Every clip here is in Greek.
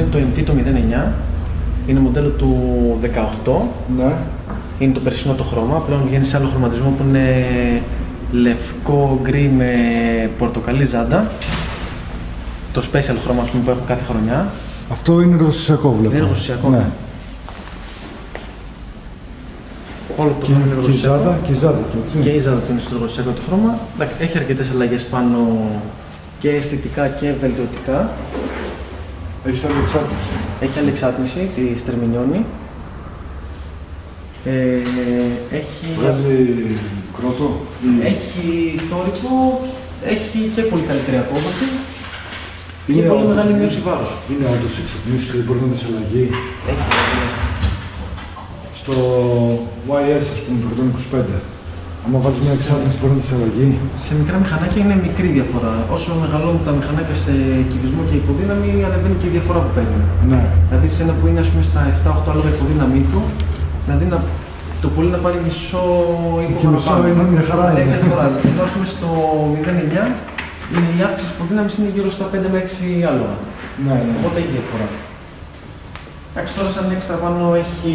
είναι το MT το 09. Είναι μοντέλο του 18. Ναι. Είναι το περσινό το χρώμα. Πλέον βγαίνει σε άλλο χρωματισμό που είναι λευκό γκρι με πορτοκαλί ζάντα. Το special χρώμα ας πούμε, που έχω κάθε χρονιά. Αυτό είναι εργοστασιακό βλέπω. Είναι εργοστασιακό. Ναι. Όλο το Και, χρώμα είναι και η εργοστασιακό. ζάντα, και η ζάντα του, έτσι. Και η ζάντα του είναι στο εργοστασιακό το χρώμα. Εντάξει, Έχει αρκετές αλλαγές πάνω και αισθητικά και βελτιωτικά. Έχεις άλλη εξάρτηση. Έχει άλλη εξάτμιση, τη στερμινιώνει. Ε, έχει, Βγάζει κρότο. ή- έχει θόρυβο, έχει και πολύ καλύτερη απόδοση και Είναι πολύ auto- μεγάλη μείωση βάρους. Είναι όντως εξοπλίσει, μπορεί να είναι σε αλλαγή. Έχει, Στο YS, ας πούμε, το 125. Άμα βάλεις μια εξάρτηση, μπορεί να είναι σε αλλαγή. σε μικρά μηχανάκια είναι μικρή διαφορά. Όσο μεγαλώνουν τα μηχανάκια σε κυβισμό και υποδύναμη, ανεβαίνει και η διαφορά που παίρνει. Ναι. Δηλαδή σε ένα που είναι ας πούμε, στα 7-8 άλογα υποδύναμή του, δηλαδή να, το πολύ να πάρει μισό ή Και μισό είναι μια χαρά Ναι, είναι. μια διαφορά. Εδώ ας πούμε στο 0,9 είναι η αύξηση υποδύναμης είναι γύρω στα 5 με 6 άλογα. Ναι, ναι. Οπότε έχει διαφορά. Εντάξει, τώρα σαν έξτρα πάνω έχει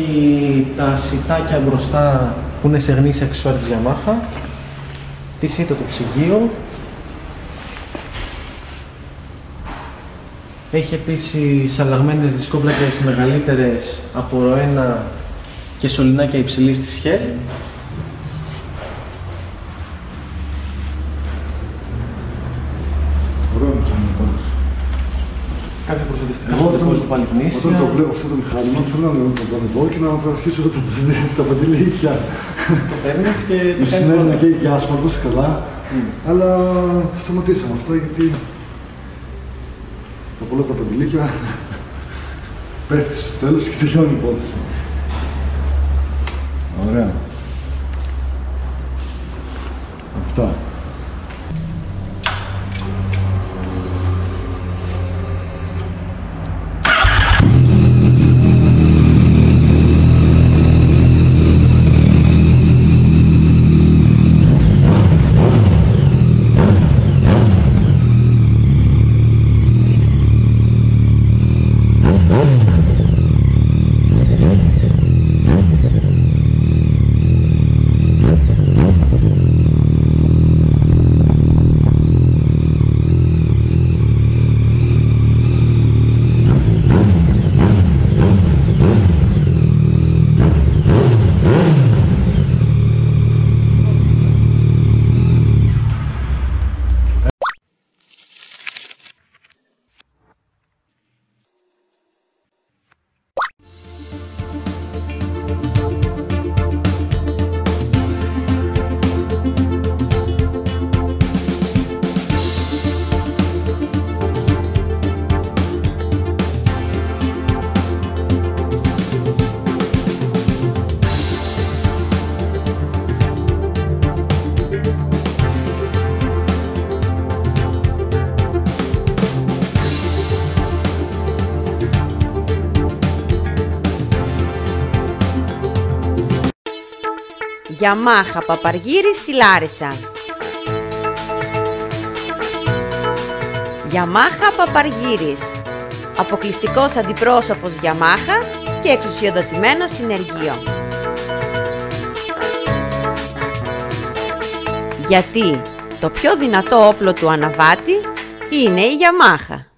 τα σιτάκια μπροστά που είναι σε γνήσια αξιόρια της Yamaha. Τη σίτα το ψυγείο. Έχει επίσης αλλαγμένες δισκόπλακες μεγαλύτερες από ροένα και σωληνάκια υψηλής της Hell. Κάποια προστατευτικά Εγώ στο όταν, δepósito πάλι γνήσια. όταν το βλέπω αυτό το μηχάνημα, θέλω να το ανεβώ και να αρχίσω τα, τα παντελίκια. Το παίρνεις και το Με κάνεις σημαίνει μόνο. να καίει και άσφαλτος καλά. Αλλά σταματήσαμε αυτά γιατί τα πολλά τα παντελίκια πέφτει στο τέλος και τελειώνει η υπόθεση. Ωραία. Αυτά. Γιαμάχα Παπαργύρη στη Λάρισα. Γιαμάχα Παπαργύρης. Αποκλειστικός αντιπρόσωπος Γιαμάχα και εξουσιοδοτημένος συνεργείο. Γιατί το πιο δυνατό όπλο του αναβάτη είναι η Γιαμάχα.